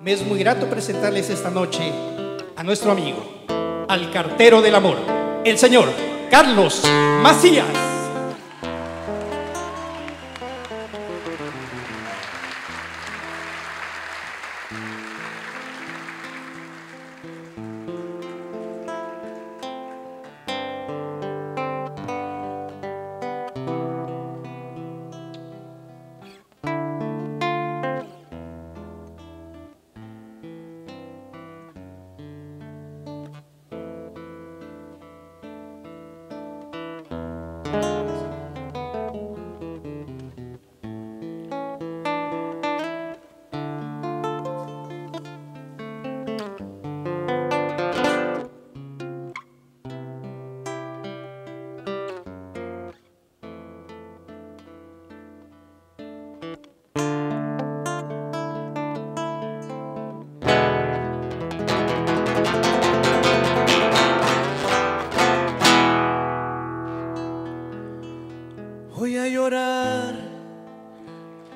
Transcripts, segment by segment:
Me es muy grato presentarles esta noche a nuestro amigo, al cartero del amor, el señor Carlos Macías.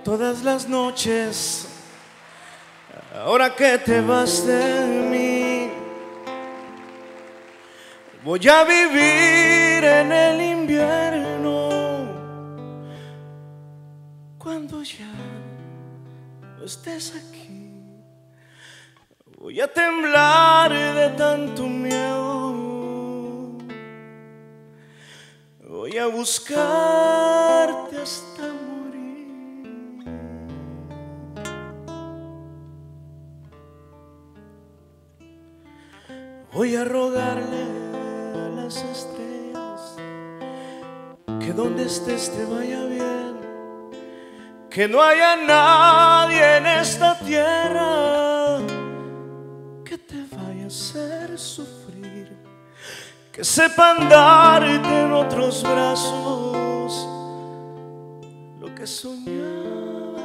Todas las noches, ahora que te vas de mí. Voy a vivir en el invierno cuando ya no estés aquí. Voy a temblar de tanto miedo. A buscarte hasta morir. Voy a rogarle a las estrellas que donde estés te vaya bien, que no haya nadie en esta tierra que sepan darte en otros brazos lo que soñaba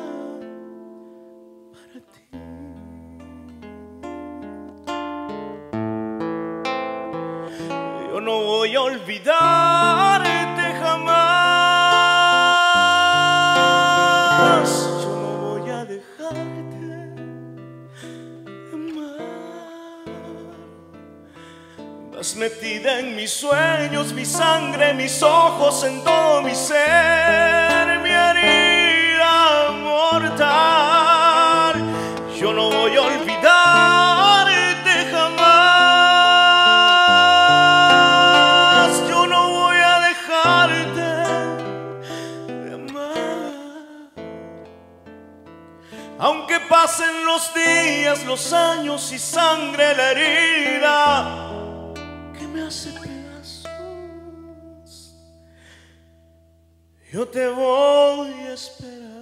para ti. Yo no voy a olvidarte jamás. Vas metida en mis sueños, mi sangre, mis ojos, en todo mi ser, mi herida mortal. Yo no voy a olvidarte jamás. Yo no voy a dejarte de amar. Aunque pasen los días, los años y sangre la herida me hace pedazos, yo te voy a esperar.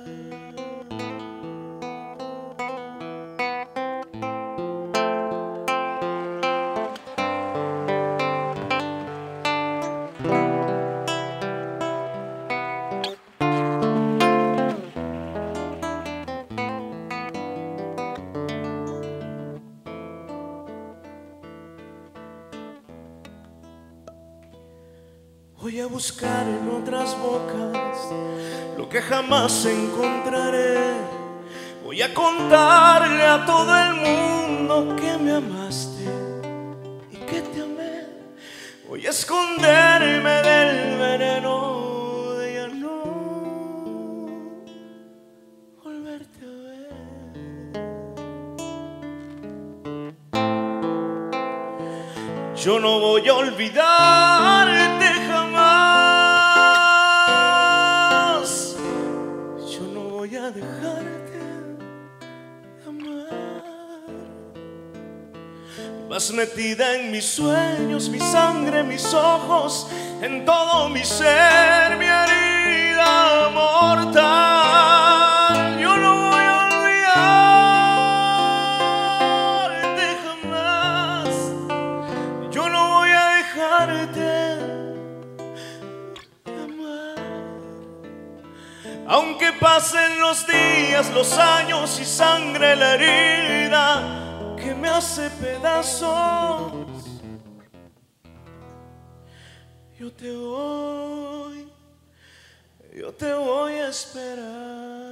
Voy a buscar en otras bocas lo que jamás encontraré. Voy a contarle a todo el mundo que me amaste y que te amé. Voy a esconderme del veneno de ya no volverte a ver. Yo no voy a olvidarte dejarte de amar. Vas metida en mis sueños, mi sangre, mis ojos, en todo mi ser, mi herida mortal. Aunque pasen los días, los años y sangre la herida que me hace pedazos, yo te voy, yo te voy a esperar.